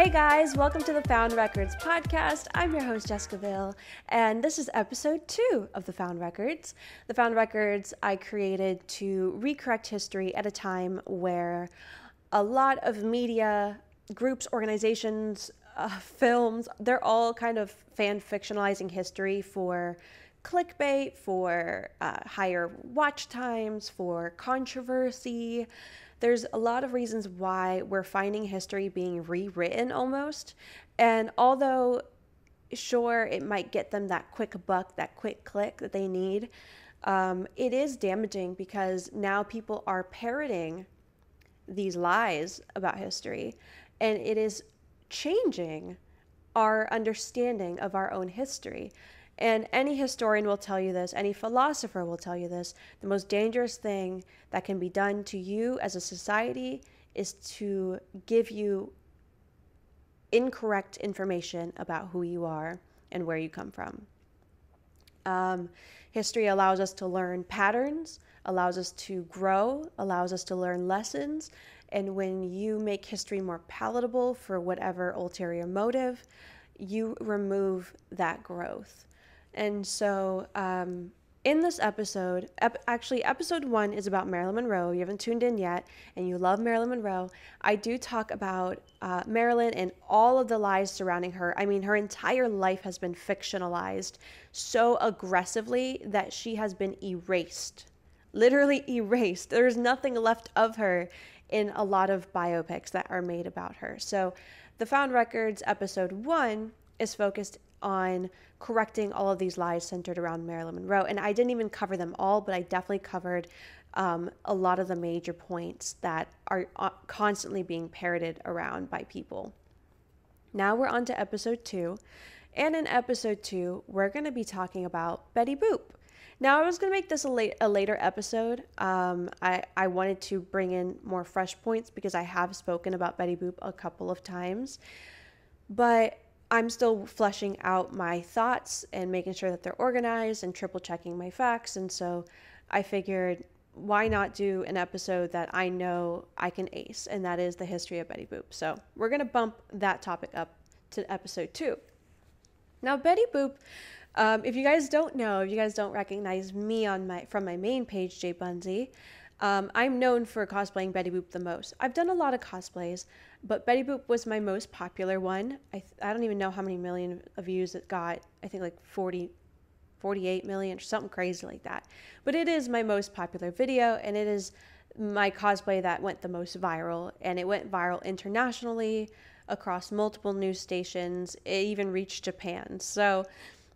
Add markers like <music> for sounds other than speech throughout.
Hey guys, welcome to the Found Records podcast. I'm your host, Jessica Vill, and this is episode two of the Found Records. The Found Records I created to recorrect history at a time where a lot of media, groups, organizations, uh, films, they're all kind of fan fictionalizing history for clickbait, for uh, higher watch times, for controversy. There's a lot of reasons why we're finding history being rewritten almost. And although, sure, it might get them that quick buck, that quick click that they need, um, it is damaging because now people are parroting these lies about history and it is changing our understanding of our own history. And any historian will tell you this, any philosopher will tell you this. The most dangerous thing that can be done to you as a society is to give you incorrect information about who you are and where you come from. Um, history allows us to learn patterns, allows us to grow, allows us to learn lessons. And when you make history more palatable for whatever ulterior motive, you remove that growth. And so, um, in this episode, ep- actually, episode one is about Marilyn Monroe. You haven't tuned in yet, and you love Marilyn Monroe. I do talk about uh, Marilyn and all of the lies surrounding her. I mean, her entire life has been fictionalized so aggressively that she has been erased literally <laughs> erased. There's nothing left of her in a lot of biopics that are made about her. So, the Found Records episode one is focused on correcting all of these lies centered around Marilyn Monroe. And I didn't even cover them all, but I definitely covered um, a lot of the major points that are uh, constantly being parroted around by people. Now we're on to episode two. And in episode two, we're going to be talking about Betty Boop. Now I was gonna make this a late a later episode. Um, I I wanted to bring in more fresh points because I have spoken about Betty Boop a couple of times, but I'm still fleshing out my thoughts and making sure that they're organized and triple checking my facts. And so I figured, why not do an episode that I know I can ace, and that is the history of Betty Boop. So we're going to bump that topic up to episode two. Now, Betty Boop, um, if you guys don't know, if you guys don't recognize me on my from my main page, JBunzie, um, I'm known for cosplaying Betty Boop the most. I've done a lot of cosplays. But Betty Boop was my most popular one. I, th- I don't even know how many million of views it got. I think like 40, 48 million or something crazy like that. But it is my most popular video and it is my cosplay that went the most viral. And it went viral internationally across multiple news stations. It even reached Japan. So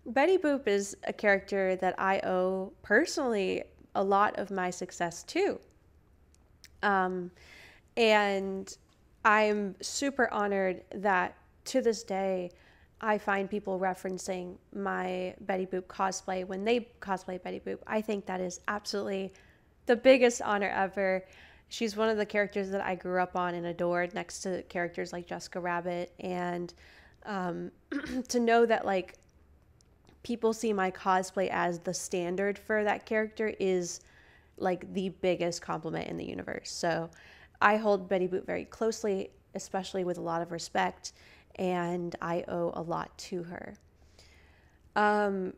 Betty Boop is a character that I owe personally a lot of my success too. Um, and I'm super honored that to this day I find people referencing my Betty Boop cosplay when they cosplay Betty Boop. I think that is absolutely the biggest honor ever. She's one of the characters that I grew up on and adored next to characters like Jessica Rabbit. And um, <clears throat> to know that, like, people see my cosplay as the standard for that character is like the biggest compliment in the universe. So I hold Betty Boop very closely, especially with a lot of respect, and I owe a lot to her. Um,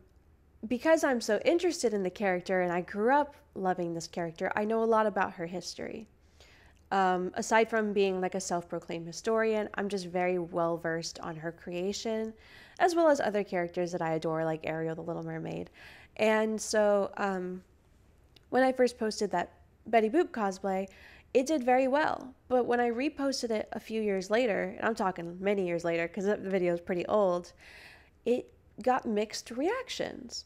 because I'm so interested in the character and I grew up loving this character, I know a lot about her history. Um, aside from being like a self proclaimed historian, I'm just very well versed on her creation, as well as other characters that I adore, like Ariel the Little Mermaid. And so um, when I first posted that Betty Boop cosplay, it did very well. But when I reposted it a few years later, and I'm talking many years later because the video is pretty old, it got mixed reactions.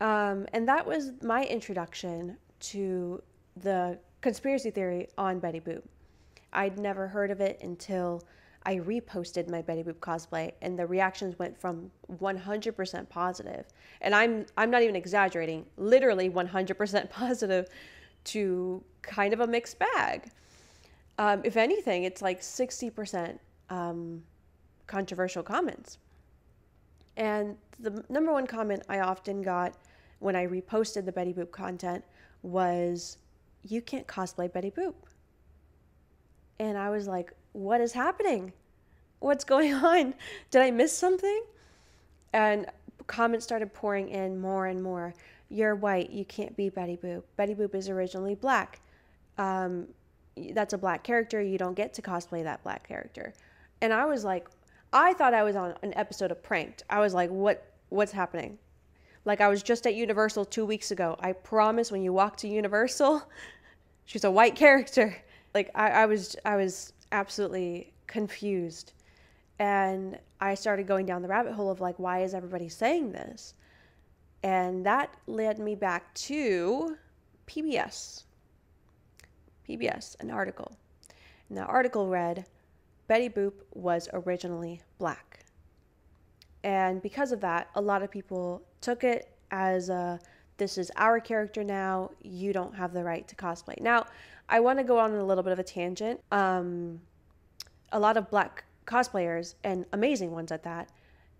Um, and that was my introduction to the conspiracy theory on Betty Boop. I'd never heard of it until I reposted my Betty Boop cosplay, and the reactions went from 100% positive, and I'm I'm not even exaggerating, literally 100% <laughs> positive, to kind of a mixed bag. Um, if anything, it's like 60% um, controversial comments. And the number one comment I often got when I reposted the Betty Boop content was, You can't cosplay Betty Boop. And I was like, What is happening? What's going <laughs> on? Did I miss something? And comments started pouring in more and more. You're white. You can't be Betty Boop. Betty Boop is originally black. Um, that's a black character. You don't get to cosplay that black character. And I was like, I thought I was on an episode of Pranked. I was like, what? What's happening? Like I was just at Universal two weeks ago. I promise when you walk to Universal, <laughs> she's a white character. Like I, I was I was absolutely confused. And I started going down the rabbit hole of like, why is everybody saying this? And that led me back to PBS. PBS, an article. And the article read Betty Boop was originally black. And because of that, a lot of people took it as a this is our character now, you don't have the right to cosplay. Now, I want to go on a little bit of a tangent. Um, a lot of black cosplayers, and amazing ones at that,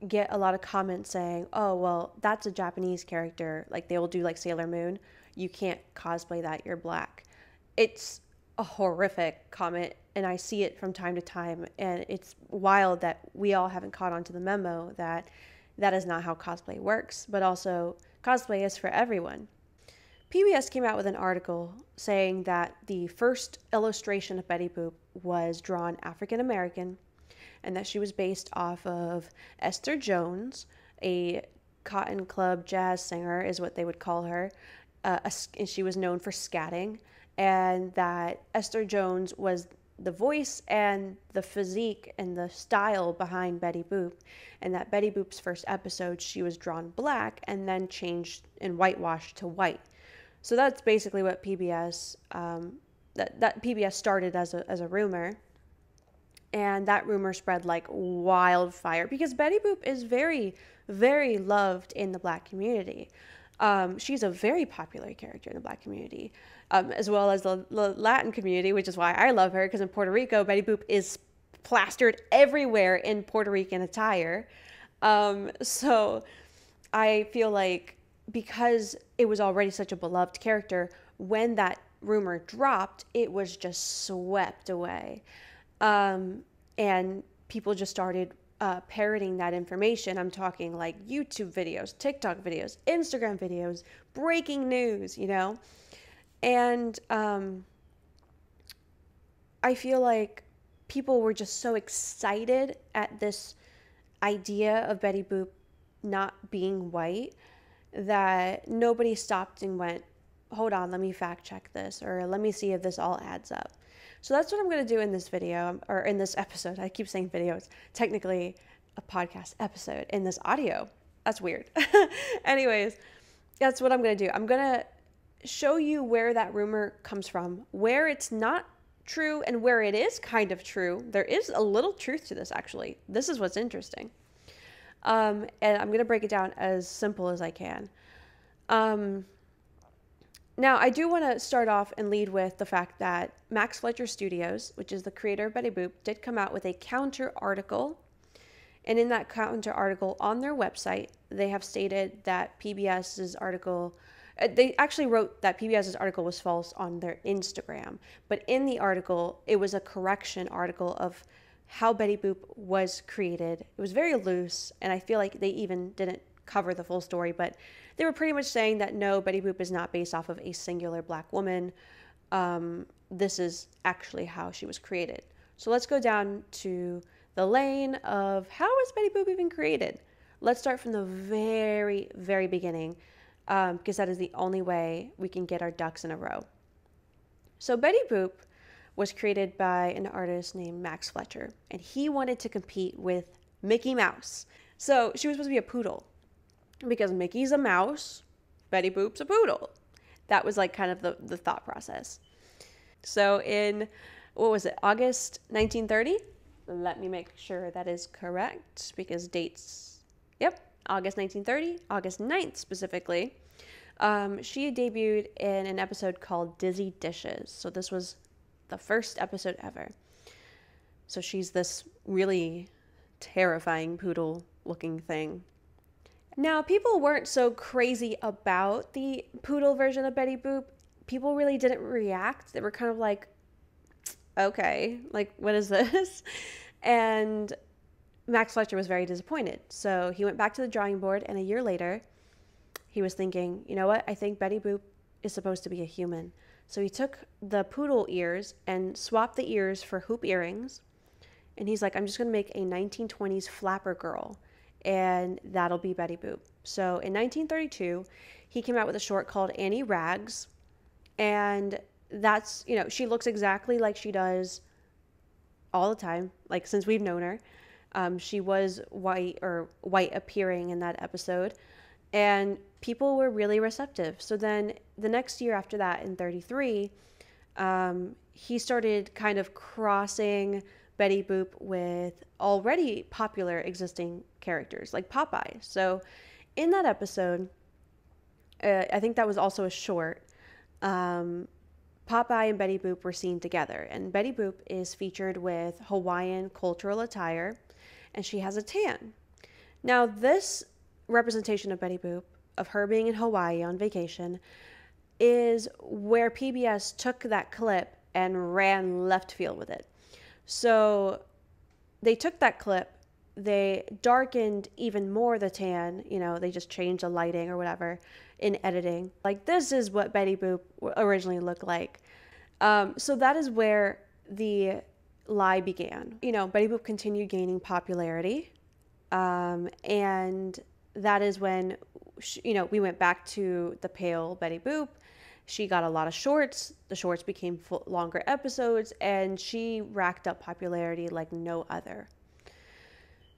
get a lot of comments saying, oh, well, that's a Japanese character. Like they will do like Sailor Moon. You can't cosplay that, you're black. It's a horrific comment and I see it from time to time and it's wild that we all haven't caught on to the memo that that is not how cosplay works, but also cosplay is for everyone. PBS came out with an article saying that the first illustration of Betty Boop was drawn African American and that she was based off of Esther Jones, a Cotton Club jazz singer, is what they would call her. Uh, and she was known for scatting and that Esther Jones was the voice and the physique and the style behind Betty Boop, and that Betty Boop's first episode she was drawn black and then changed and whitewashed to white. So that's basically what PBS um, that that PBS started as a as a rumor, and that rumor spread like wildfire because Betty Boop is very very loved in the black community. Um, she's a very popular character in the black community um, as well as the, the, Latin community, which is why I love her, because in Puerto Rico, Betty Boop is plastered everywhere in Puerto Rican attire. Um, so I feel like because it was already such a beloved character, when that rumor dropped, it was just swept away. Um, and people just started uh, parroting that information. I'm talking like YouTube videos, TikTok videos, Instagram videos, breaking news, you know? And um, I feel like people were just so excited at this idea of Betty Boop not being white that nobody stopped and went, hold on, let me fact check this, or let me see if this all adds up. So that's what I'm going to do in this video, or in this episode. I keep saying video, it's technically a podcast episode in this audio. That's weird. <laughs> Anyways, that's what I'm going to do. I'm going to show you where that rumor comes from, where it's not true, and where it is kind of true. There is a little truth to this, actually. This is what's interesting. Um, and I'm going to break it down as simple as I can. Um, now, I do want to start off and lead with the fact that Max Fletcher Studios, which is the creator of Betty Boop, did come out with a counter article. And in that counter article on their website, they have stated that PBS's article they actually wrote that PBS's article was false on their Instagram, but in the article, it was a correction article of how Betty Boop was created. It was very loose, and I feel like they even didn't cover the full story, but they were pretty much saying that no, Betty Boop is not based off of a singular black woman. Um, this is actually how she was created. So let's go down to the lane of how was Betty Boop even created? Let's start from the very, very beginning um, because that is the only way we can get our ducks in a row. So Betty Boop was created by an artist named Max Fletcher, and he wanted to compete with Mickey Mouse. So she was supposed to be a poodle because Mickey's a mouse, Betty Boop's a poodle. That was like kind of the, the thought process. So in, what was it, August 1930? Let me make sure that is correct because dates, yep, August 1930, August 9th specifically, um, she debuted in an episode called Dizzy Dishes. So this was the first episode ever. So she's this really terrifying poodle looking thing. Now, people weren't so crazy about the poodle version of Betty Boop. People really didn't react. They were kind of like, okay, like, what is this? <laughs> And Max Fletcher was very disappointed. So he went back to the drawing board, and a year later, he was thinking, you know what? I think Betty Boop is supposed to be a human. So he took the poodle ears and swapped the ears for hoop earrings. And he's like, I'm just going to make a 1920s flapper girl, and that'll be Betty Boop. So in 1932, he came out with a short called Any Rags. And that's, you know, she looks exactly like she does all the time, like since we've known her. Um, she was white or white appearing in that episode, and people were really receptive. So then the next year after that, in 33, um, he started kind of crossing Betty Boop with already popular existing characters like Popeye. So in that episode, uh, I think that was also a short. Um, Popeye and Betty Boop were seen together, and Betty Boop is featured with Hawaiian cultural attire, and she has a tan. Now, this representation of Betty Boop, of her being in Hawaii on vacation, is where PBS took that clip and ran left field with it. So they took that clip, they darkened even more the tan, you know, they just changed the lighting or whatever in editing. Like, this is what Betty Boop originally looked like. Um, so that is where the lie began. You know, Betty Boop continued gaining popularity. Um, and that is when, she, you know, we went back to the pale Betty Boop. She got a lot of shorts. The shorts became full, longer episodes, and she racked up popularity like no other.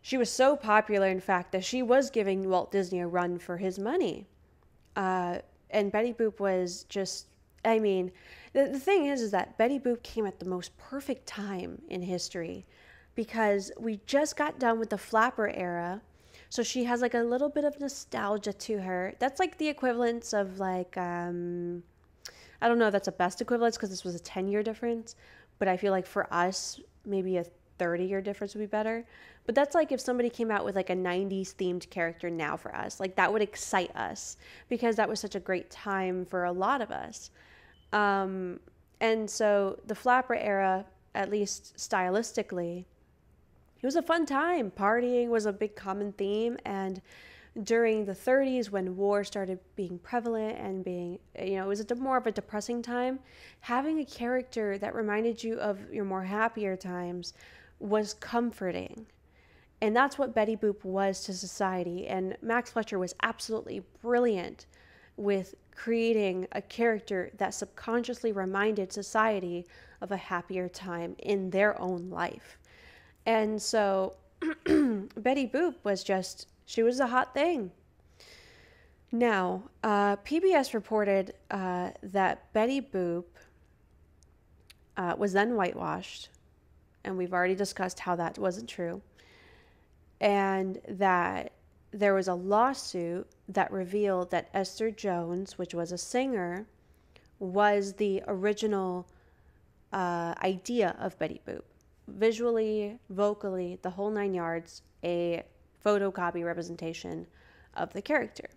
She was so popular, in fact, that she was giving Walt Disney a run for his money. Uh, and Betty Boop was just, I mean, the, the thing is, is that Betty Boop came at the most perfect time in history because we just got done with the flapper era. So she has like a little bit of nostalgia to her. That's like the equivalence of like, um, I don't know if that's a best equivalence because this was a 10 year difference, but I feel like for us, maybe a 30 year difference would be better. But that's like if somebody came out with like a 90s themed character now for us, like that would excite us because that was such a great time for a lot of us. Um, and so the flapper era, at least stylistically, it was a fun time. Partying was a big common theme. And during the 30s, when war started being prevalent and being, you know, it was a, more of a depressing time, having a character that reminded you of your more happier times was comforting. And that's what Betty Boop was to society. And Max Fletcher was absolutely brilliant with creating a character that subconsciously reminded society of a happier time in their own life. And so <clears throat> Betty Boop was just, she was a hot thing. Now, uh, PBS reported uh, that Betty Boop uh, was then whitewashed, and we've already discussed how that wasn't true, and that there was a lawsuit that revealed that Esther Jones, which was a singer, was the original uh, idea of Betty Boop. Visually, vocally, the whole nine yards, a photocopy representation of the character.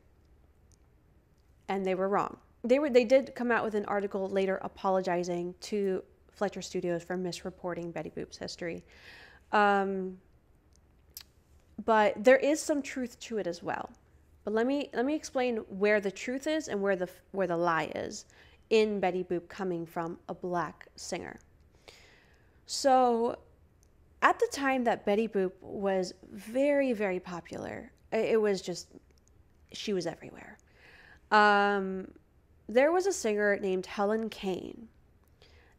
And they were wrong. They were they did come out with an article later apologizing to Fletcher Studios for misreporting Betty Boop's history. Um, but there is some truth to it as well. But let me let me explain where the truth is and where the where the lie is in Betty Boop coming from a black singer. So, at the time that Betty Boop was very very popular, it was just she was everywhere. Um, there was a singer named Helen Kane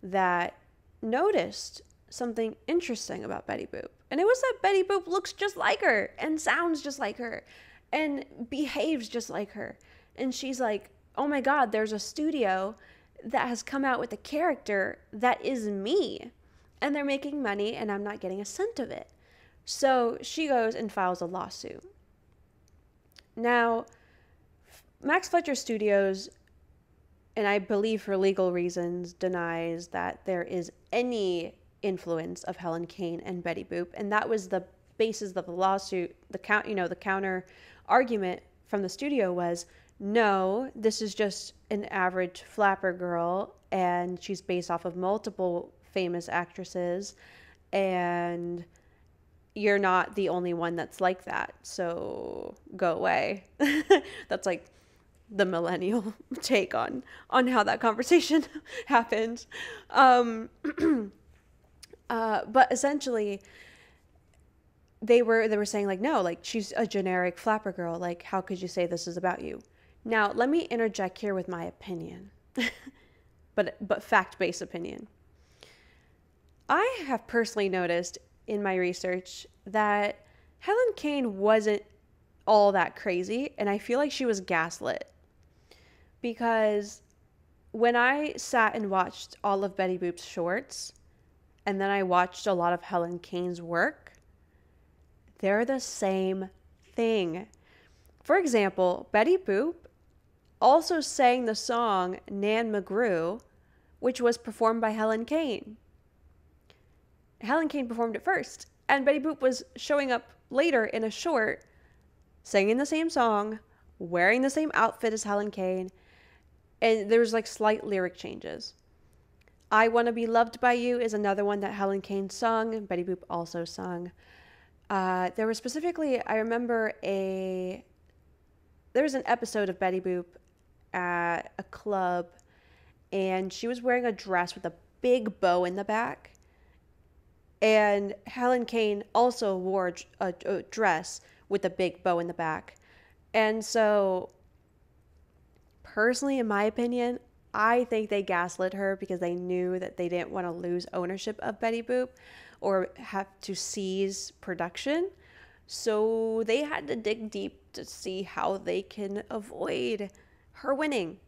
that noticed something interesting about Betty Boop. And it was that Betty Boop looks just like her and sounds just like her and behaves just like her. And she's like, oh my God, there's a studio that has come out with a character that is me. And they're making money and I'm not getting a cent of it. So she goes and files a lawsuit. Now, Max Fletcher Studios, and I believe for legal reasons, denies that there is any influence of Helen Kane and Betty Boop, and that was the basis of the lawsuit. The count, you know, the counter argument from the studio was, no, this is just an average flapper girl, and she's based off of multiple famous actresses, and you're not the only one that's like that. So go away. <laughs> that's like the millennial <laughs> take on on how that conversation <laughs> happened. Um, <clears throat> uh, but essentially, they were they were saying like no, like she's a generic flapper girl. Like how could you say this is about you? Now let me interject here with my opinion, <laughs> but but fact based opinion. I have personally noticed in my research that Helen Kane wasn't all that crazy, and I feel like she was gaslit because when I sat and watched all of Betty Boop's shorts, and then I watched a lot of Helen Kane's work, they're the same thing. For example, Betty Boop also sang the song Nan McGrew, which was performed by Helen Kane. Helen Kane performed it first, and Betty Boop was showing up later in a short, singing the same song, wearing the same outfit as Helen Kane, and there was like slight lyric changes. I Want to Be Loved by You is another one that Helen Kane sung, Betty Boop also sung. Uh, there was specifically, I remember a, there was an episode of Betty Boop at a club, and she was wearing a dress with a big bow in the back. And Helen Kane also wore a, a dress with a big bow in the back. And so personally, in my opinion, I think they gaslit her because they knew that they didn't want to lose ownership of Betty Boop or have to seize production. So they had to dig deep to see how they can avoid her winning.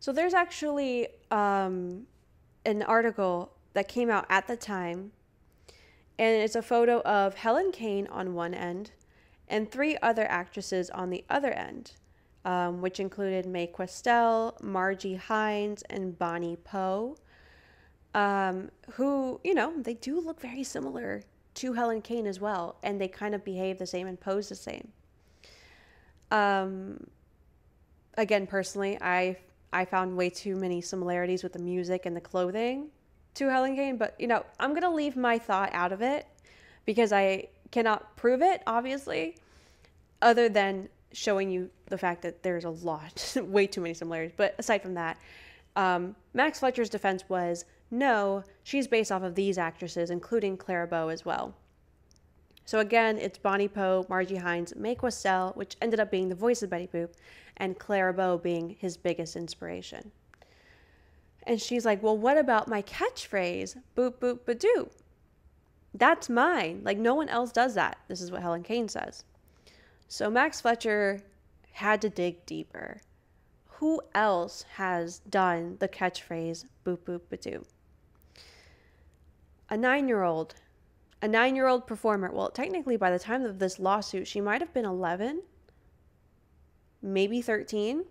So there's actually um, an article that came out at the time, and it's a photo of Helen Kane on one end and three other actresses on the other end um, which included Mae Questel, Margie Hines, and Bonnie Poe, um, who, you know, they do look very similar to Helen Kane as well, and they kind of behave the same and pose the same. Um, again, personally, I I found way too many similarities with the music and the clothing to Helen Kane, but you know, I'm gonna leave my thought out of it because I cannot prove it, obviously, other than showing you the fact that there's a lot, <laughs> way too many similarities. But aside from that, um, Max Fletcher's defense was no, she's based off of these actresses, including Clara Bow as well. So again, it's Bonnie Poe, Margie Hines, Mae Questel, which ended up being the voice of Betty Boop, and Clara Bow being his biggest inspiration. And she's like, Well, what about my catchphrase, boop, boop, badoo? That's mine. Like, no one else does that. This is what Helen Kane says. So Max Fletcher had to dig deeper. Who else has done the catchphrase boop boop badoo? A nine year old, a nine year old performer. Well, technically, by the time of this lawsuit, she might have been 11, maybe 13,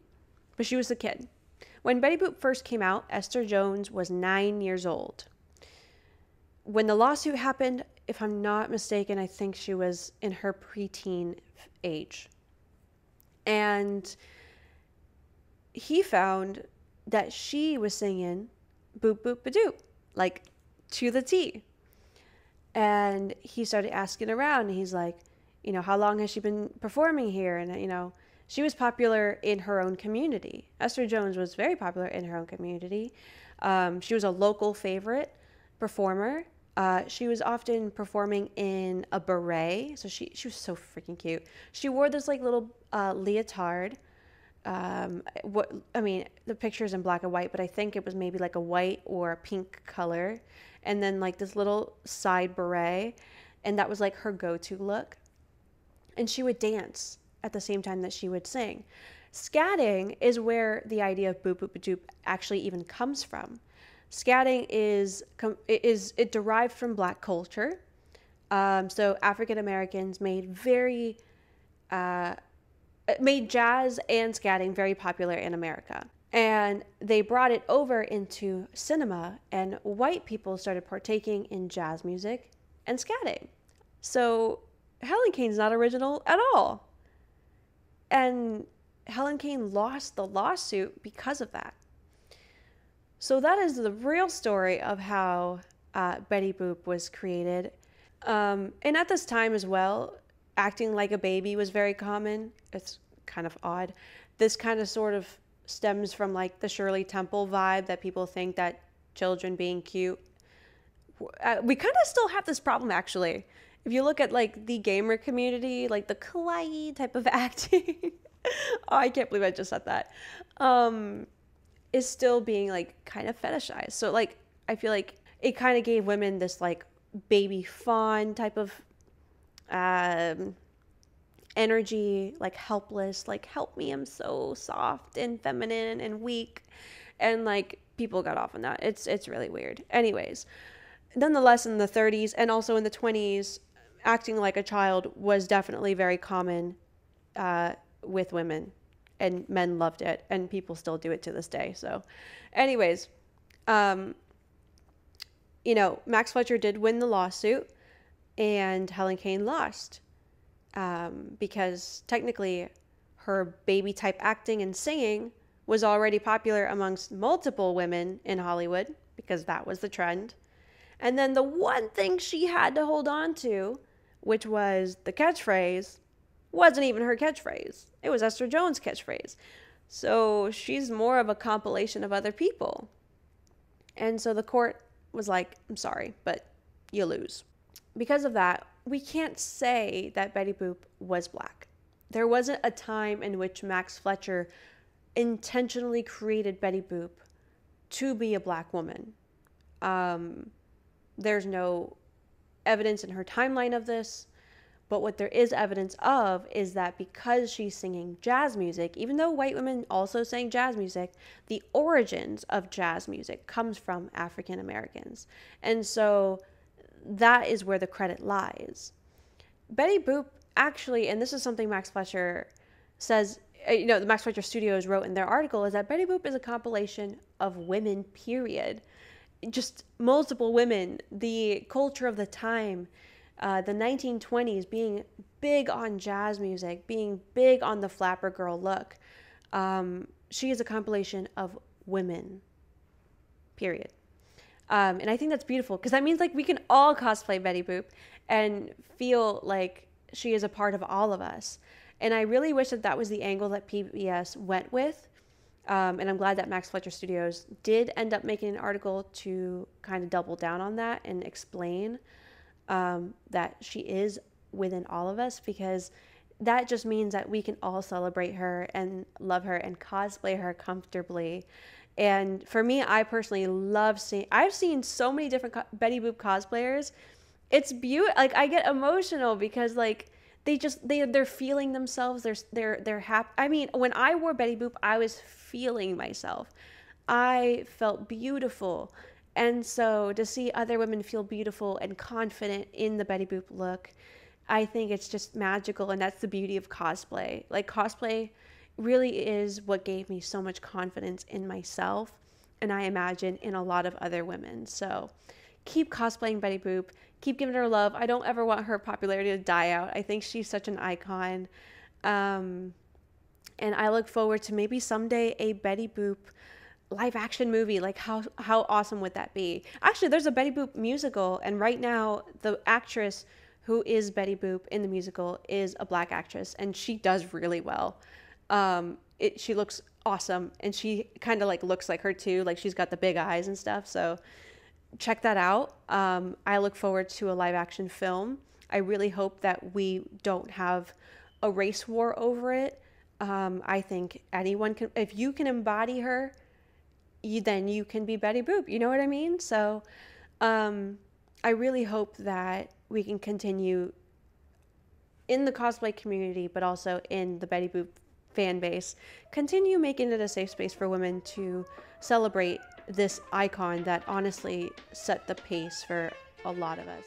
but she was a kid. When Betty Boop first came out, Esther Jones was nine years old. When the lawsuit happened, if I'm not mistaken, I think she was in her preteen age. And he found that she was singing boop boop badoo, like to the T. And he started asking around, and he's like, you know, how long has she been performing here? And, you know, she was popular in her own community. Esther Jones was very popular in her own community. Um, she was a local favorite performer. Uh, she was often performing in a beret, so she she was so freaking cute. She wore this like little uh, leotard. Um, what I mean, the picture is in black and white, but I think it was maybe like a white or a pink color, and then like this little side beret, and that was like her go-to look. And she would dance at the same time that she would sing. Scatting is where the idea of boop boop doop actually even comes from. Scatting is is it derived from black culture. Um, so African Americans made very uh, made jazz and scatting very popular in America. And they brought it over into cinema, and white people started partaking in jazz music and scatting. So Helen Kane's not original at all. And Helen Kane lost the lawsuit because of that. So that is the real story of how uh, Betty Boop was created. Um, and at this time as well, acting like a baby was very common. It's kind of odd. This kind of sort of stems from like the Shirley Temple vibe that people think that children being cute. Uh, we kind of still have this problem actually. If you look at like the gamer community, like the kawaii type of <laughs> acting, oh, I can't believe I just said that, um, is still being like kind of fetishized. So like I feel like it kind of gave women this like baby fawn type of um, energy, like helpless, like help me, I'm so soft and feminine and weak, and like people got off on that. It's it's really weird. Anyways, nonetheless, in the 30s and also in the 20s, acting like a child was definitely very common uh, with women, and men loved it, and people still do it to this day. So, anyways, um, you know, Max Fletcher did win the lawsuit, and Helen Kane lost um, because technically her baby type acting and singing was already popular amongst multiple women in Hollywood because that was the trend. And then the one thing she had to hold on to, which was the catchphrase, wasn't even her catchphrase. It was Esther Jones' catchphrase. So she's more of a compilation of other people. And so the court was like, I'm sorry, but you lose. Because of that, we can't say that Betty Boop was black. There wasn't a time in which Max Fletcher intentionally created Betty Boop to be a black woman. Um, there's no evidence in her timeline of this, but what there is evidence of is that because she's singing jazz music, even though white women also sang jazz music, the origins of jazz music comes from African Americans. And so that is where the credit lies. Betty Boop actually, and this is something Max Fletcher says, uh, you know, the Max Fletcher Studios wrote in their article, is that Betty Boop is a compilation of women, period. Just multiple women, the culture of the time, uh, the 1920s being big on jazz music, being big on the flapper girl look. Um, she is a compilation of women, period. Um, and I think that's beautiful because that means like we can all cosplay Betty Boop and feel like she is a part of all of us. And I really wish that that was the angle that PBS went with. Um, and I'm glad that Max Fletcher Studios did end up making an article to kind of double down on that and explain um, that she is within all of us because that just means that we can all celebrate her and love her and cosplay her comfortably and for me, I personally love seeing. I've seen so many different co- Betty Boop cosplayers. It's beautiful. Like I get emotional because like they just they they're feeling themselves. They're they're they're happy. I mean, when I wore Betty Boop, I was feeling myself. I felt beautiful. And so to see other women feel beautiful and confident in the Betty Boop look, I think it's just magical and that's the beauty of cosplay. Like cosplay really is what gave me so much confidence in myself and I imagine in a lot of other women. So keep cosplaying Betty Boop, keep giving her love. I don't ever want her popularity to die out. I think she's such an icon. Um, and I look forward to maybe someday a Betty Boop live action movie. Like how how awesome would that be? Actually, there's a Betty Boop musical and right now the actress who is Betty Boop in the musical is a black actress and she does really well. Um, it she looks awesome, and she kind of like looks like her too. Like she's got the big eyes and stuff. So check that out. Um, I look forward to a live action film. I really hope that we don't have a race war over it. Um, I think anyone can, if you can embody her, you, then you can be Betty Boop. You know what I mean? So um, I really hope that we can continue in the cosplay community, but also in the Betty Boop fan base, continue making it a safe space for women to celebrate this icon that honestly set the pace for a lot of us.